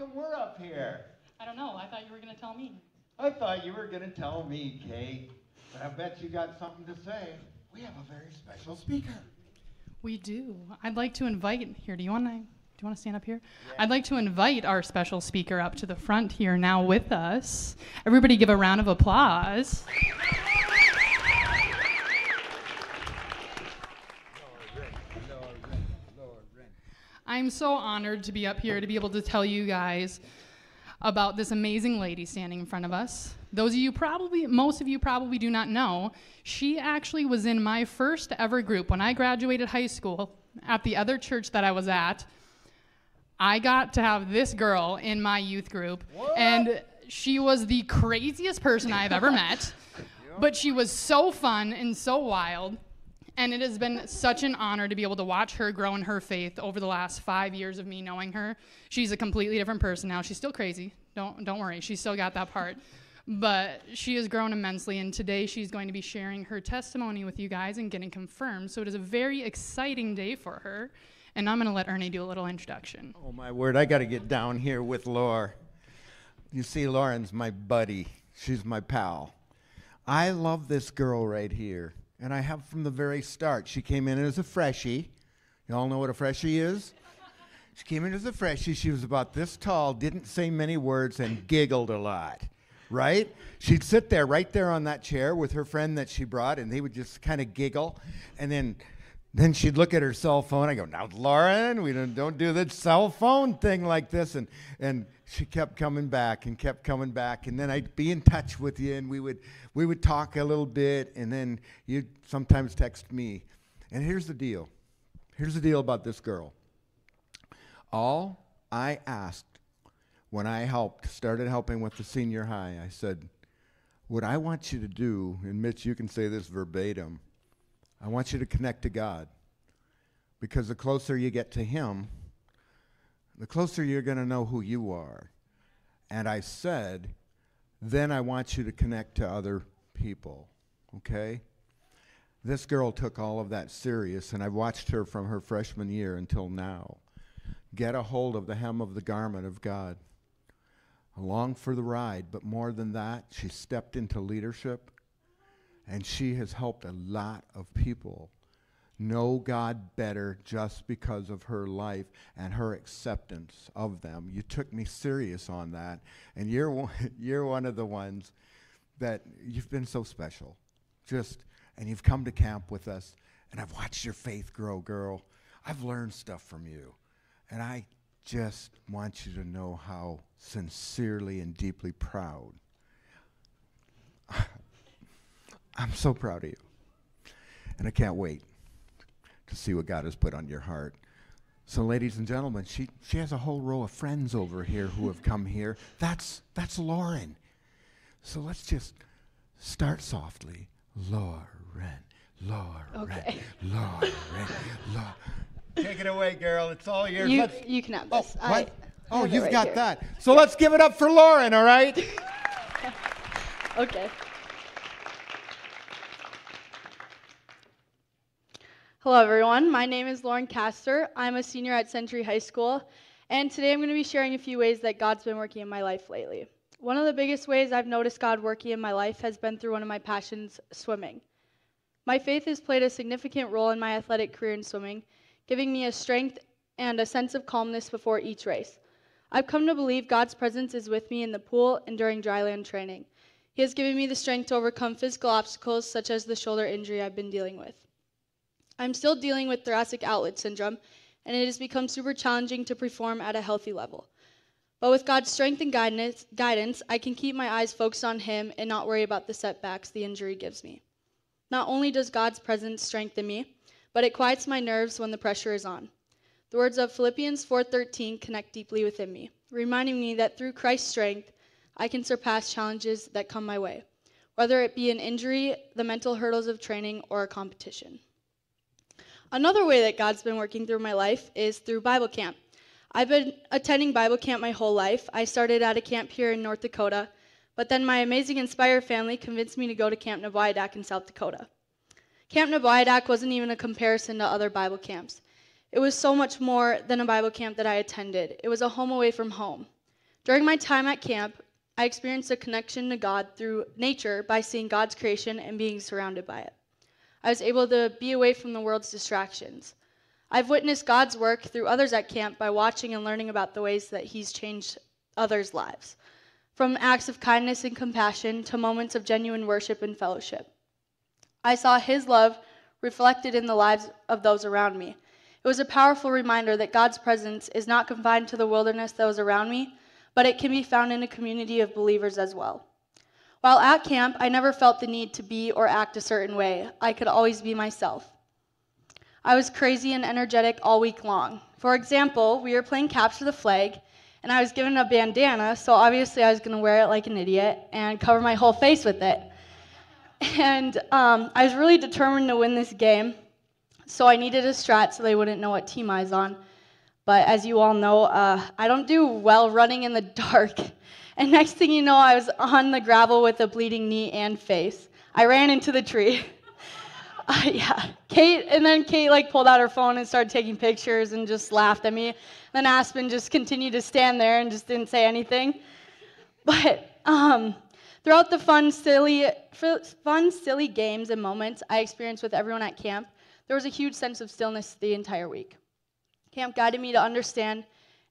come we're up here? I don't know. I thought you were going to tell me. I thought you were going to tell me, Kate. But I bet you got something to say. We have a very special speaker. We do. I'd like to invite here. Do you want to? Do you want to stand up here? Yeah. I'd like to invite our special speaker up to the front here now with us. Everybody give a round of applause. I'm so honored to be up here to be able to tell you guys about this amazing lady standing in front of us. Those of you probably, most of you probably do not know, she actually was in my first ever group when I graduated high school at the other church that I was at. I got to have this girl in my youth group, what? and she was the craziest person I've ever met. But she was so fun and so wild. And it has been such an honor to be able to watch her grow in her faith over the last five years of me knowing her. She's a completely different person now. She's still crazy. Don't don't worry. She's still got that part. But she has grown immensely, and today she's going to be sharing her testimony with you guys and getting confirmed. So it is a very exciting day for her. And I'm going to let Ernie do a little introduction. Oh, my word. I got to get down here with Laura. You see, Lauryn's my buddy, she's my pal. I love this girl right here and I have from the very start. She came in as a freshie. You all know what a freshie is? She came in as a freshie. She was about this tall, didn't say many words, and giggled a lot. Right? She'd sit there, right there on that chair with her friend that she brought, and they would just kind of giggle. And then then she'd look at her cell phone. I go, now, Lauryn, we don't, don't do the cell phone thing like this. And, and she kept coming back and kept coming back. And then I'd be in touch with you, and we would, we would talk a little bit, and then you'd sometimes text me. And here's the deal here's the deal about this girl. All I asked when I helped, started helping with the senior high, I said, What I want you to do, and Mitch, you can say this verbatim I want you to connect to God. Because the closer you get to Him, the closer you're going to know who you are. And I said, then I want you to connect to other people. Okay? This girl took all of that serious, and I've watched her from her freshman year until now. Get a hold of the hem of the garment of God. Along for the ride, but more than that, she stepped into leadership and she has helped a lot of people know God better just because of her life and her acceptance of them. You took me serious on that, and you're one, you're one of the ones that you've been so special. Just and you've come to camp with us, and I've watched your faith grow, girl. I've learned stuff from you, and I just want you to know how sincerely and deeply proud I'm so proud of you. And I can't wait to see what God has put on your heart. So, ladies and gentlemen, she, she has a whole row of friends over here who have come here. That's, that's Lauryn. So let's just start softly. Lauryn, Lauryn, okay. Lauryn, Lauryn. Take it away, girl. It's all yours. You, you can have oh, this. Oh, what? oh, you've right got here. that. So let's give it up for Lauryn, all right? okay. Hello, everyone. My name is Lauryn Caster. I'm a senior at Century High School, and today I'm going to be sharing a few ways that God's been working in my life lately. One of the biggest ways I've noticed God working in my life has been through one of my passions, swimming. My faith has played a significant role in my athletic career in swimming, giving me a strength and a sense of calmness before each race. I've come to believe God's presence is with me in the pool and during dryland training. He has given me the strength to overcome physical obstacles such as the shoulder injury I've been dealing with. I'm still dealing with thoracic outlet syndrome, and it has become super challenging to perform at a healthy level. But with God's strength and guidance, I can keep my eyes focused on Him and not worry about the setbacks the injury gives me. Not only does God's presence strengthen me, but it quiets my nerves when the pressure is on. The words of Philippians 4:13 connect deeply within me, reminding me that through Christ's strength, I can surpass challenges that come my way, whether it be an injury, the mental hurdles of training, or a competition. Another way that God's been working through my life is through Bible camp. I've been attending Bible camp my whole life. I started at a camp here in North Dakota, but then my amazing Inspire family convinced me to go to Camp NeSoDak in South Dakota. Camp NeSoDak wasn't even a comparison to other Bible camps. It was so much more than a Bible camp that I attended. It was a home away from home. During my time at camp, I experienced a connection to God through nature by seeing God's creation and being surrounded by it. I was able to be away from the world's distractions. I've witnessed God's work through others at camp by watching and learning about the ways that He's changed others' lives, from acts of kindness and compassion to moments of genuine worship and fellowship. I saw His love reflected in the lives of those around me. It was a powerful reminder that God's presence is not confined to the wilderness that was around me, but it can be found in a community of believers as well. While at camp, I never felt the need to be or act a certain way. I could always be myself. I was crazy and energetic all week long. For example, we were playing capture the flag, and I was given a bandana, so obviously I was going to wear it like an idiot and cover my whole face with it. And um, I was really determined to win this game, so I needed a strat so they wouldn't know what team I was on. But as you all know, uh, I don't do well running in the dark. And next thing you know, I was on the gravel with a bleeding knee and face. I ran into the tree. uh, yeah, Kate, and then Kate like pulled out her phone and started taking pictures and just laughed at me. Then Aspen just continued to stand there and just didn't say anything. But um, throughout the fun, silly, fun, silly games and moments I experienced with everyone at camp, there was a huge sense of stillness the entire week. Camp guided me to understand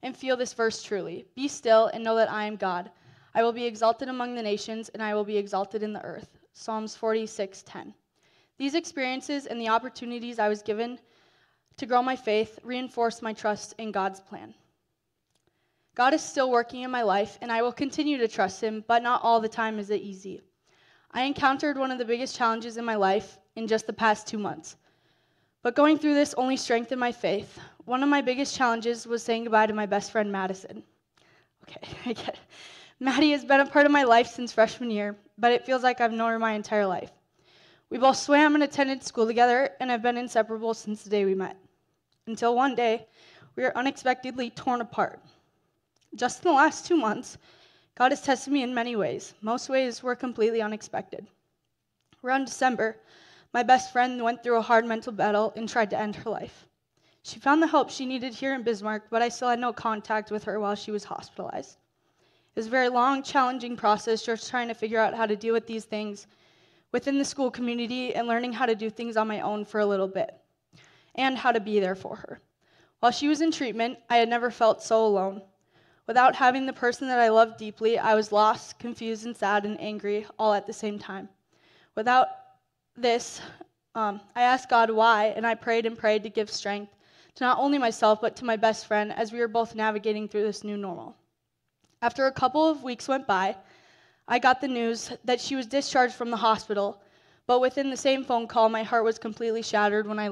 and feel this verse truly Be still and know that I am God. I will be exalted among the nations, and I will be exalted in the earth. Psalms 46:10. These experiences and the opportunities I was given to grow my faith reinforced my trust in God's plan. God is still working in my life, and I will continue to trust Him, but not all the time is it easy. I encountered one of the biggest challenges in my life in just the past two months. But going through this only strengthened my faith. One of my biggest challenges was saying goodbye to my best friend, Madison. Okay, I get it. Maddie has been a part of my life since freshman year, but it feels like I've known her my entire life. We both swam and attended school together and have been inseparable since the day we met. Until one day, we were unexpectedly torn apart. Just in the last two months, God has tested me in many ways. Most ways were completely unexpected. Around December, my best friend went through a hard mental battle and tried to end her life. She found the help she needed here in Bismarck, but I still had no contact with her while she was hospitalized. It was a very long, challenging process just trying to figure out how to deal with these things within the school community and learning how to do things on my own for a little bit and how to be there for her. While she was in treatment, I had never felt so alone. Without having the person that I loved deeply, I was lost, confused, and sad and angry all at the same time. Without this, um, I asked God why, and I prayed and prayed to give strength to not only myself, but to my best friend as we were both navigating through this new normal. After a couple of weeks went by, I got the news that she was discharged from the hospital, but within the same phone call, my heart was completely shattered when I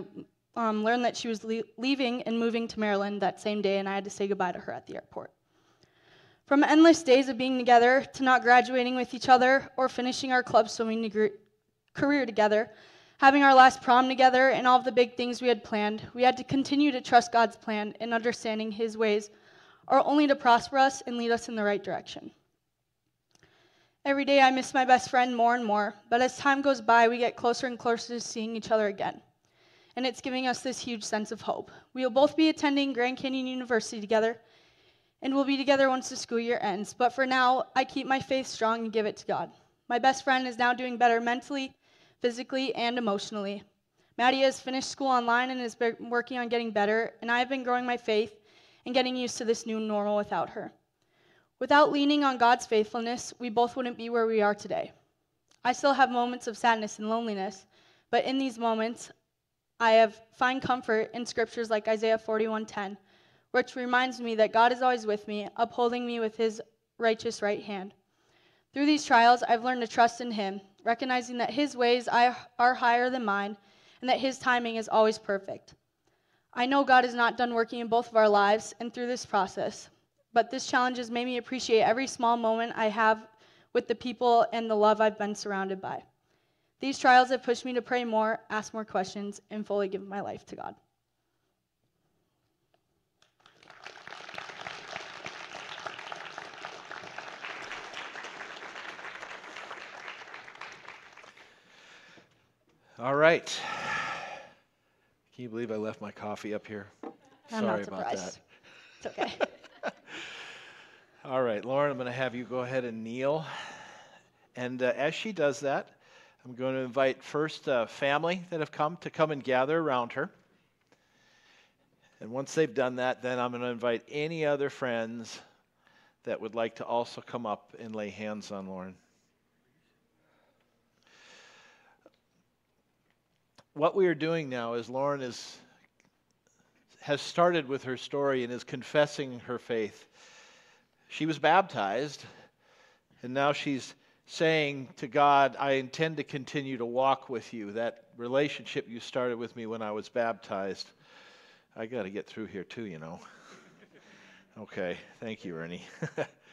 um, learned that she was le- leaving and moving to Maryland that same day, and I had to say goodbye to her at the airport. From endless days of being together to not graduating with each other or finishing our club swimming career together, having our last prom together, and all of the big things we had planned, we had to continue to trust God's plan and understanding His ways are only to prosper us and lead us in the right direction. Every day I miss my best friend more and more, but as time goes by, we get closer and closer to seeing each other again. And it's giving us this huge sense of hope. We will both be attending Grand Canyon University together, and we'll be together once the school year ends. But for now, I keep my faith strong and give it to God. My best friend is now doing better mentally physically, and emotionally. Maddie has finished school online and has been working on getting better, and I have been growing my faith and getting used to this new normal without her. Without leaning on God's faithfulness, we both wouldn't be where we are today. I still have moments of sadness and loneliness, but in these moments, I have find comfort in scriptures like Isaiah 41:10, which reminds me that God is always with me, upholding me with his righteous right hand. Through these trials, I've learned to trust in him recognizing that His ways are higher than mine and that His timing is always perfect. I know God is not done working in both of our lives and through this process, but this challenge has made me appreciate every small moment I have with the people and the love I've been surrounded by. These trials have pushed me to pray more, ask more questions, and fully give my life to God. All right. Can you believe I left my coffee up here? I'm Sorry not about surprised. that. It's okay. All right, Lauryn, I'm going to have you go ahead and kneel. And uh, as she does that, I'm going to invite first uh, family that have come to come and gather around her. And once they've done that, then I'm going to invite any other friends that would like to also come up and lay hands on Lauryn. What we are doing now is Lauryn is, has started with her story and is confessing her faith. She was baptized, and now she's saying to God, I intend to continue to walk with you. That relationship you started with me when I was baptized. I got to get through here too, you know. okay, thank you, Ernie.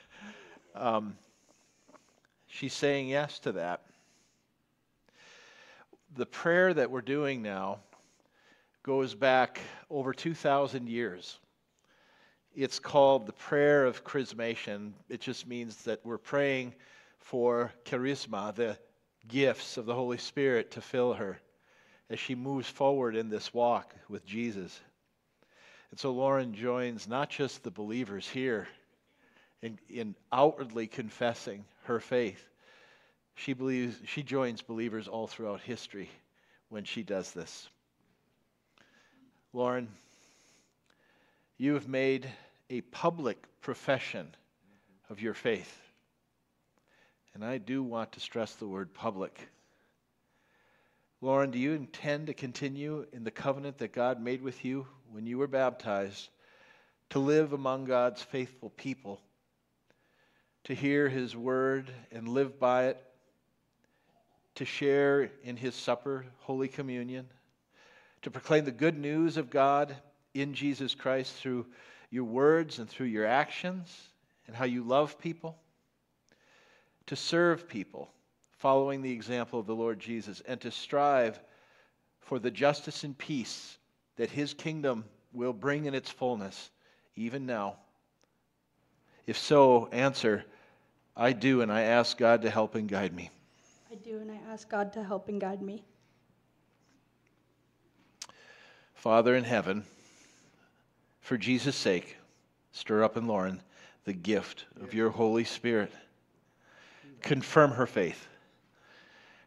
um, she's saying yes to that. The prayer that we're doing now goes back over 2,000 years. It's called the prayer of chrismation. It just means that we're praying for charisma, the gifts of the Holy Spirit to fill her as she moves forward in this walk with Jesus. And so Lauryn joins not just the believers here in, in outwardly confessing her faith, she believes she joins believers all throughout history when she does this. Lauryn, you have made a public profession of your faith. And I do want to stress the word public. Lauryn, do you intend to continue in the covenant that God made with you when you were baptized to live among God's faithful people, to hear his word and live by it, to share in his supper, Holy Communion, to proclaim the good news of God in Jesus Christ through your words and through your actions and how you love people, to serve people following the example of the Lord Jesus, and to strive for the justice and peace that his kingdom will bring in its fullness, even now? If so, answer, I do, and I ask God to help and guide me. I do, and I ask God to help and guide me. Father in heaven, for Jesus' sake, stir up in Lauryn the gift of your Holy Spirit. Confirm her faith,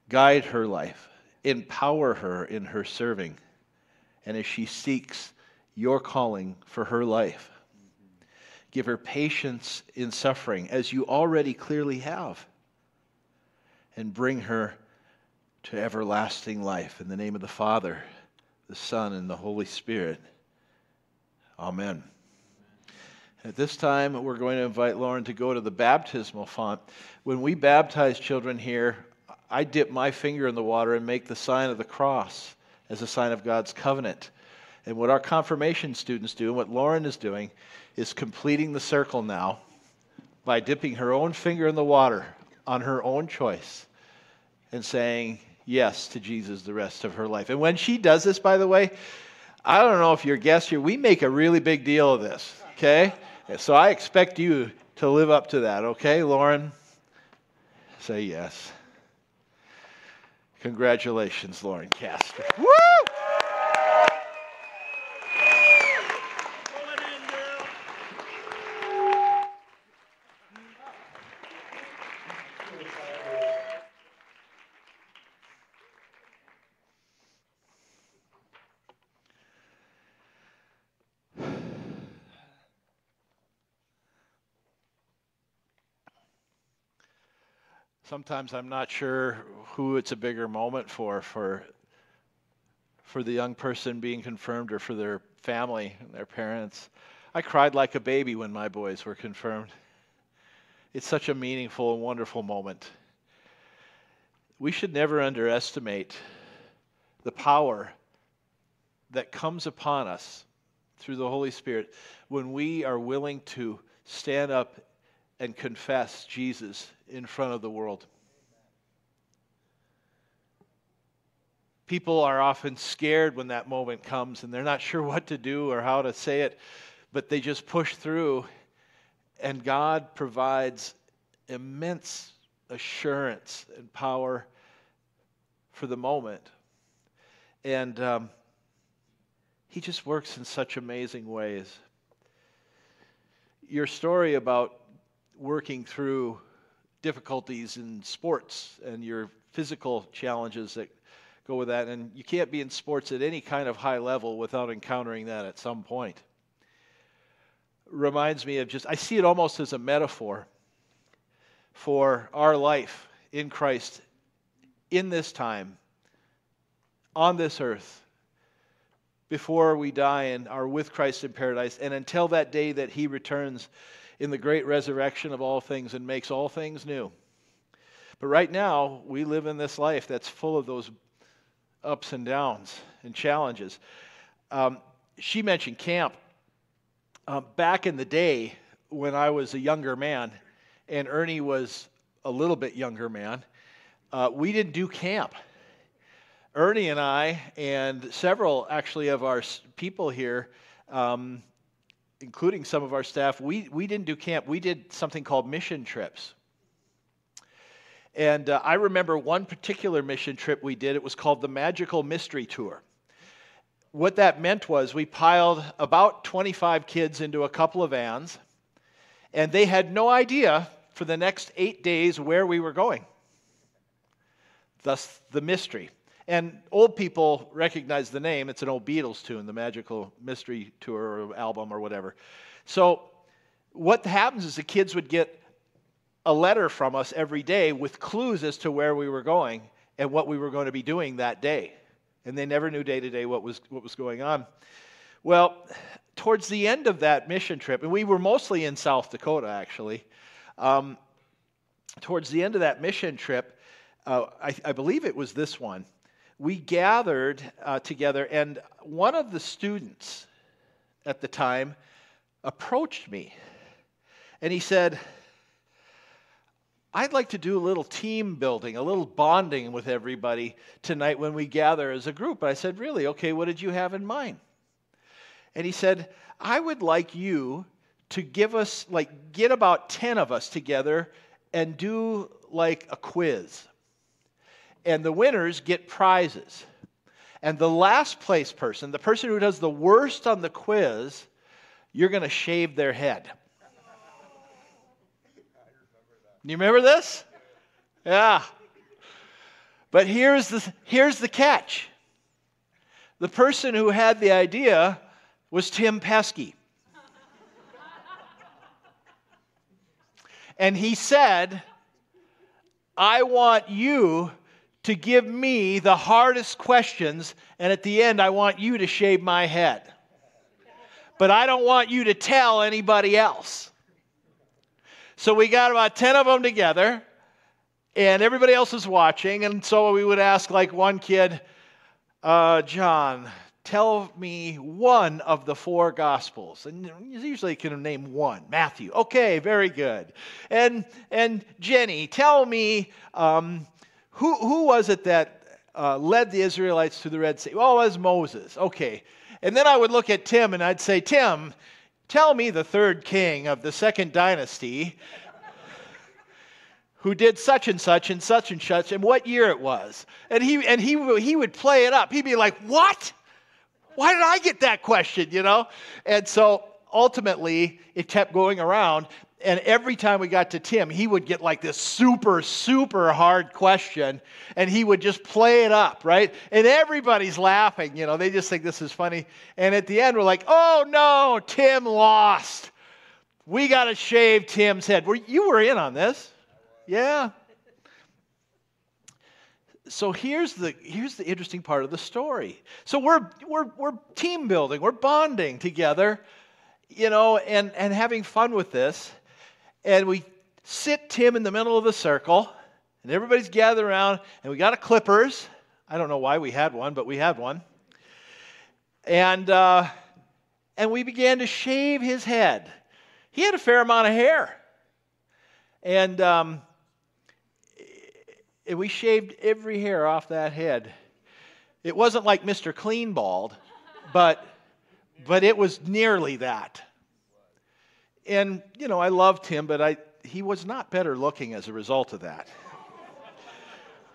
guide her life, empower her in her serving and as she seeks your calling for her life. Give her patience in suffering, as you already clearly have, and bring her to everlasting life. In the name of the Father, the Son, and the Holy Spirit. Amen. At this time, we're going to invite Lauryn to go to the baptismal font. When we baptize children here, I dip my finger in the water and make the sign of the cross as a sign of God's covenant. And what our confirmation students do, and what Lauryn is doing, is completing the circle now by dipping her own finger in the water on her own choice and saying yes to Jesus the rest of her life. And when she does this, by the way, I don't know if you're guests here, we make a really big deal of this, okay? So I expect you to live up to that, okay, Lauryn? Say yes. Congratulations, Lauryn Caster. Woo! Sometimes I'm not sure who it's a bigger moment for, for, for the young person being confirmed or for their family and their parents. I cried like a baby when my boys were confirmed. It's such a meaningful and wonderful moment. We should never underestimate the power that comes upon us through the Holy Spirit when we are willing to stand up and confess Jesus in front of the world. People are often scared when that moment comes and they're not sure what to do or how to say it, but they just push through, and God provides immense assurance and power for the moment. And um, He just works in such amazing ways. Your story about working through difficulties in sports and your physical challenges that go with that. And you can't be in sports at any kind of high level without encountering that at some point. Reminds me of just, I see it almost as a metaphor for our life in Christ in this time, on this earth, before we die and are with Christ in paradise, and until that day that He returns in the great resurrection of all things and makes all things new. But right now, we live in this life that's full of those ups and downs and challenges. Um, she mentioned camp. Uh, back in the day, when I was a younger man, and Ernie was a little bit younger man, uh, we didn't do camp. Ernie and I, and several actually of our people here, um, including some of our staff, we, we didn't do camp. We did something called mission trips. And uh, I remember one particular mission trip we did. It was called the Magical Mystery Tour. What that meant was we piled about 25 kids into a couple of vans, and they had no idea for the next eight days where we were going. Thus, the mystery. And old people recognize the name. It's an old Beatles tune, the Magical Mystery Tour or album or whatever. So, what happens is the kids would get a letter from us every day with clues as to where we were going and what we were going to be doing that day. And they never knew day to day what was, what was going on. Well, towards the end of that mission trip, and we were mostly in South Dakota actually, um, towards the end of that mission trip, uh, I, I believe it was this one we gathered uh, together, and one of the students at the time approached me. And he said, I'd like to do a little team building, a little bonding with everybody tonight when we gather as a group. And I said, Really? Okay, what did you have in mind? And he said, I would like you to give us, like, get about 10 of us together and do like a quiz and the winners get prizes. And the last place person, the person who does the worst on the quiz, you're going to shave their head. You remember this? Yeah. But here's the, here's the catch the person who had the idea was Tim Pesky. and he said, I want you to give me the hardest questions, and at the end, I want you to shave my head. But I don't want you to tell anybody else. So we got about 10 of them together, and everybody else is watching. And so we would ask, like, one kid, uh, John, tell me one of the four gospels and you usually can name one matthew okay very good and and jenny tell me um, who, who was it that uh, led the Israelites to the Red Sea? Well, it was Moses. Okay. And then I would look at Tim and I'd say, Tim, tell me the third king of the second dynasty who did such and such and such and such and what year it was. And he, and he, he would play it up. He'd be like, What? Why did I get that question? You know? And so ultimately, it kept going around and every time we got to Tim, he would get like this super, super hard question, and he would just play it up, right? And everybody's laughing, you know, they just think this is funny. And at the end, we're like, oh no, Tim lost. We got to shave Tim's head. Were, you were in on this? Yeah. So here's the, here's the interesting part of the story. So we're, we're, we're team building, we're bonding together, you know, and, and having fun with this and we sit Tim in the middle of the circle, and everybody's gathered around, and we got a clippers. I don't know why we had one, but we had one. And, uh, and we began to shave his head. He had a fair amount of hair. And, um, and we shaved every hair off that head. It wasn't like Mr. Clean Bald, but, but it was nearly that. And, you know, I loved him, but I, he was not better looking as a result of that.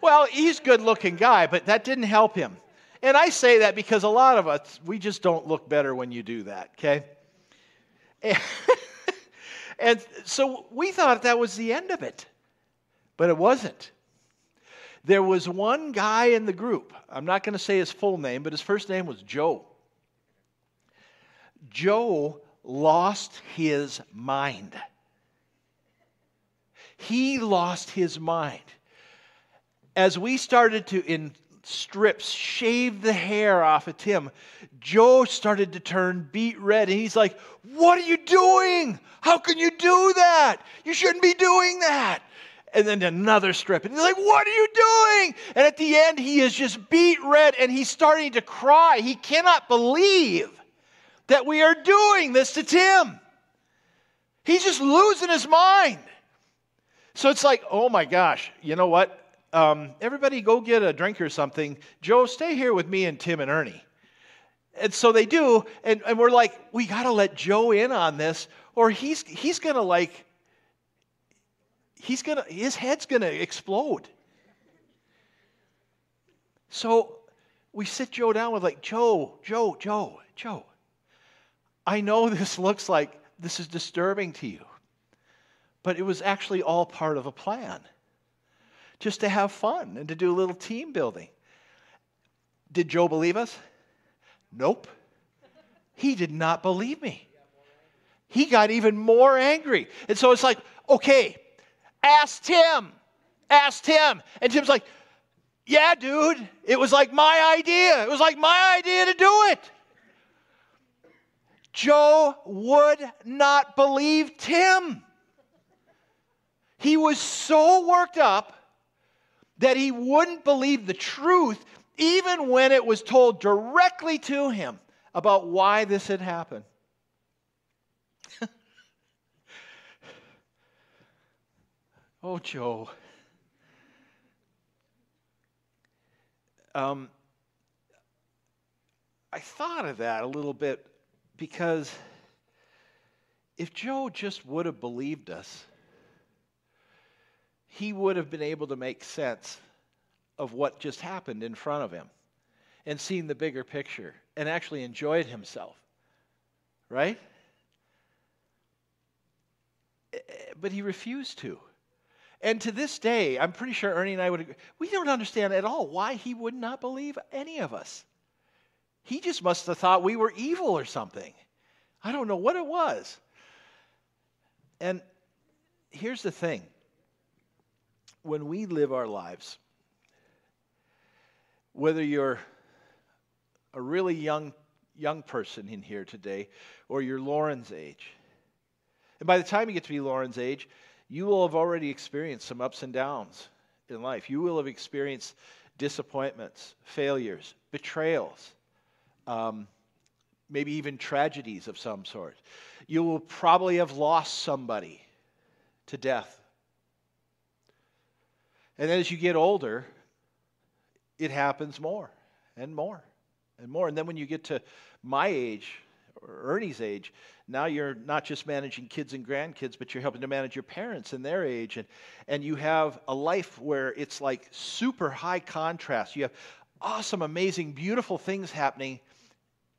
well, he's a good looking guy, but that didn't help him. And I say that because a lot of us, we just don't look better when you do that, okay? And so we thought that was the end of it, but it wasn't. There was one guy in the group. I'm not going to say his full name, but his first name was Joe. Joe lost his mind. He lost his mind. As we started to, in strips, shave the hair off of Tim, Joe started to turn beet red. And he's like, What are you doing? How can you do that? You shouldn't be doing that. And then another strip. And he's like, What are you doing? And at the end, he is just beet red and he's starting to cry. He cannot believe that we are doing this to Tim. He's just losing his mind. So it's like, oh my gosh, you know what? Um, everybody go get a drink or something. Joe, stay here with me and Tim and Ernie. And so they do, and, and we're like, we got to let Joe in on this, or he's, he's going to like, he's going to, his head's going to explode. So we sit Joe down with like, Joe, Joe, Joe, Joe. I know this looks like this is disturbing to you, but it was actually all part of a plan just to have fun and to do a little team building. Did Joe believe us? Nope. He did not believe me. He got even more angry. And so it's like, okay, ask Tim. Ask Tim. And Tim's like, yeah, dude, it was like my idea. It was like my idea to do it. Joe would not believe Tim. He was so worked up that he wouldn't believe the truth even when it was told directly to him about why this had happened. oh, Joe. Um, I thought of that a little bit because if Joe just would have believed us, he would have been able to make sense of what just happened in front of him and seen the bigger picture and actually enjoyed himself. Right? Eh, but he refused to. And to this day, I'm pretty sure Ernie and I would agree, we don't understand at all why he would not believe any of us. He just must have thought we were evil or something. I don't know what it was. And here's the thing when we live our lives, whether you're a really young, young person in here today or you're Lauryn's age, and by the time you get to be Lauryn's age, you will have already experienced some ups and downs in life. You will have experienced disappointments, failures, betrayals, um, maybe even tragedies of some sort. You will probably have lost somebody to death and as you get older, it happens more and more and more. And then when you get to my age, or Ernie's age, now you're not just managing kids and grandkids, but you're helping to manage your parents and their age. And, and you have a life where it's like super high contrast. You have awesome, amazing, beautiful things happening.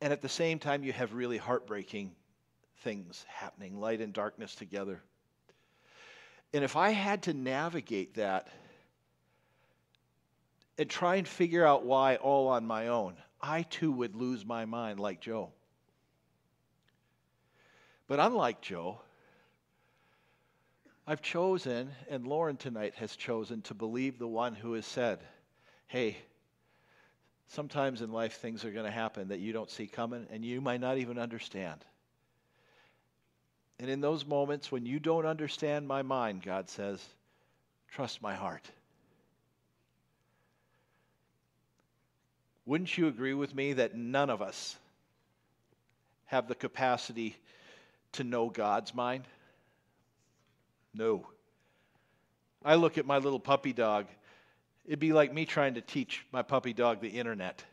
And at the same time, you have really heartbreaking things happening, light and darkness together. And if I had to navigate that, and try and figure out why all on my own, I too would lose my mind like Joe. But unlike Joe, I've chosen, and Lauryn tonight has chosen, to believe the one who has said, hey, sometimes in life things are going to happen that you don't see coming and you might not even understand. And in those moments when you don't understand my mind, God says, trust my heart. Wouldn't you agree with me that none of us have the capacity to know God's mind? No. I look at my little puppy dog. It'd be like me trying to teach my puppy dog the internet.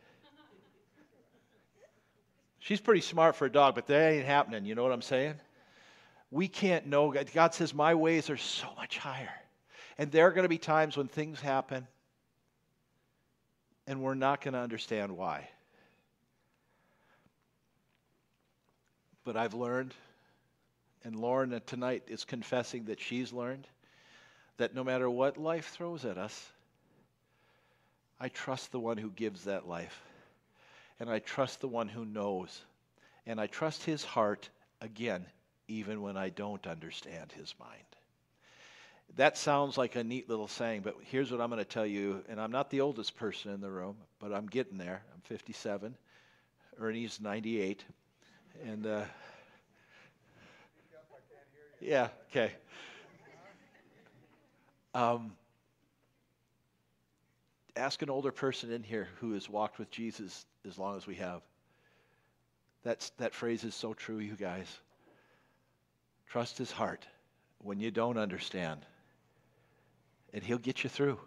She's pretty smart for a dog, but that ain't happening. You know what I'm saying? We can't know. God, says, My ways are so much higher. And there are going to be times when things happen and we're not going to understand why. But I've learned, And Lauryn tonight is confessing that she's learned that no matter what life throws at us, I trust the one who gives that life. And I trust the one who knows. And I trust his heart again, even when I don't understand his mind. That sounds like a neat little saying, but here's what I'm going to tell you. And I'm not the oldest person in the room, but I'm getting there. I'm 57. Ernie's 98. And, uh, yeah, okay. Um, ask an older person in here who has walked with Jesus as long as we have. That's, that phrase is so true, you guys. Trust his heart when you don't understand, and he'll get you through.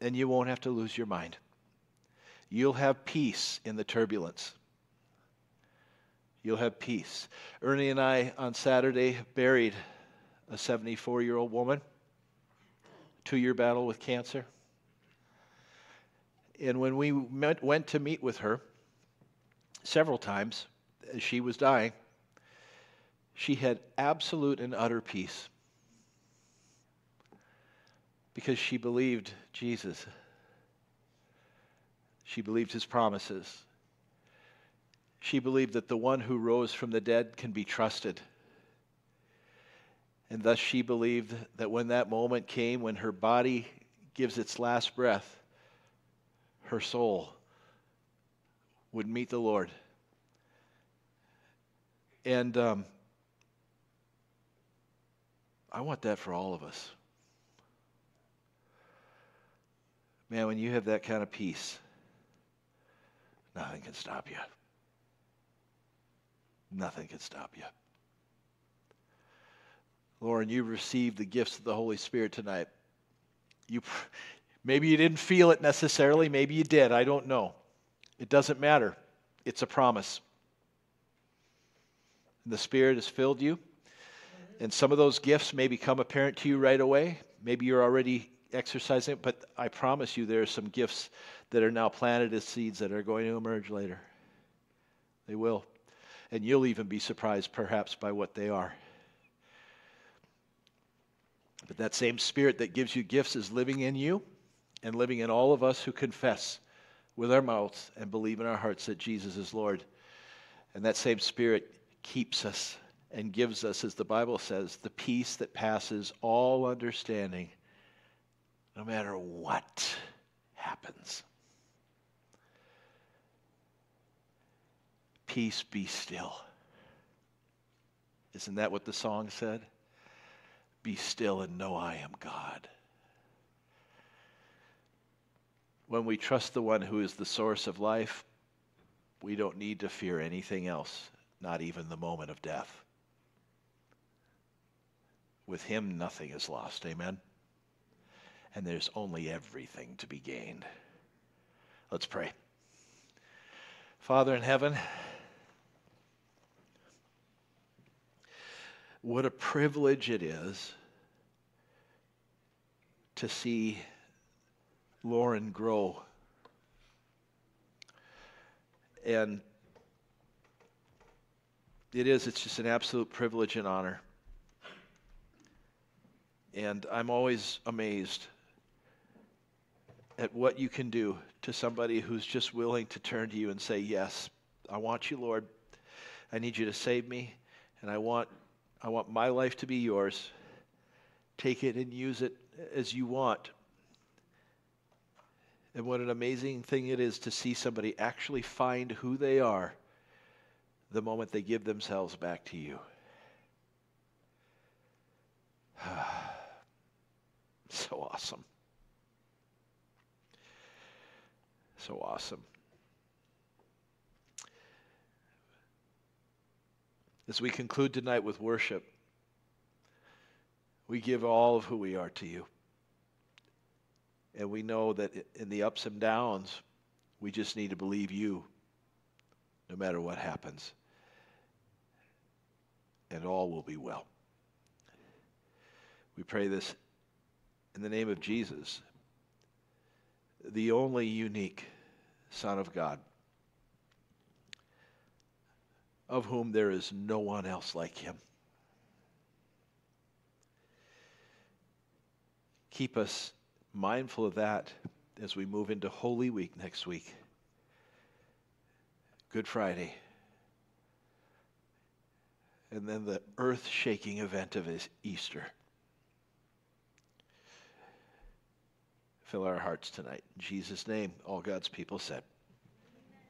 And you won't have to lose your mind. You'll have peace in the turbulence. You'll have peace. Ernie and I on Saturday buried a 74 year old woman, two year battle with cancer. And when we met, went to meet with her several times as she was dying, she had absolute and utter peace because she believed Jesus. She believed his promises. She believed that the one who rose from the dead can be trusted. And thus she believed that when that moment came, when her body gives its last breath, her soul would meet the Lord. And um, I want that for all of us. Man, when you have that kind of peace, nothing can stop you. Nothing can stop you. Lauryn, you received the gifts of the Holy Spirit tonight. You, maybe you didn't feel it necessarily, maybe you did, I don't know. It doesn't matter. It's a promise. The Spirit has filled you. And some of those gifts may become apparent to you right away. Maybe you're already exercising it, but I promise you there are some gifts that are now planted as seeds that are going to emerge later. They will. And you'll even be surprised, perhaps, by what they are. But that same Spirit that gives you gifts is living in you and living in all of us who confess with our mouths and believe in our hearts that Jesus is Lord. And that same Spirit keeps us and gives us, as the Bible says, the peace that passes all understanding, no matter what happens. Peace be still. Isn't that what the song said? Be still and know I am God. When we trust the one who is the source of life, we don't need to fear anything else, not even the moment of death. With him, nothing is lost. Amen? And there's only everything to be gained. Let's pray. Father in heaven, what a privilege it is to see Lauryn grow. And it is, it's just an absolute privilege and honor. And I'm always amazed at what you can do to somebody who's just willing to turn to you and say, Yes, I want you, Lord. I need you to save me, and I want, I want my life to be yours. Take it and use it as you want. And what an amazing thing it is to see somebody actually find who they are the moment they give themselves back to you. so awesome. So awesome. As we conclude tonight with worship, we give all of who we are to you. And we know that in the ups and downs, we just need to believe you no matter what happens. And all will be well. We pray this in the name of Jesus, the only unique Son of God, of whom there is no one else like him. Keep us mindful of that as we move into Holy Week next week. Good Friday. And then the earth shaking event of Easter. Fill our hearts tonight. In Jesus' name, all God's people said.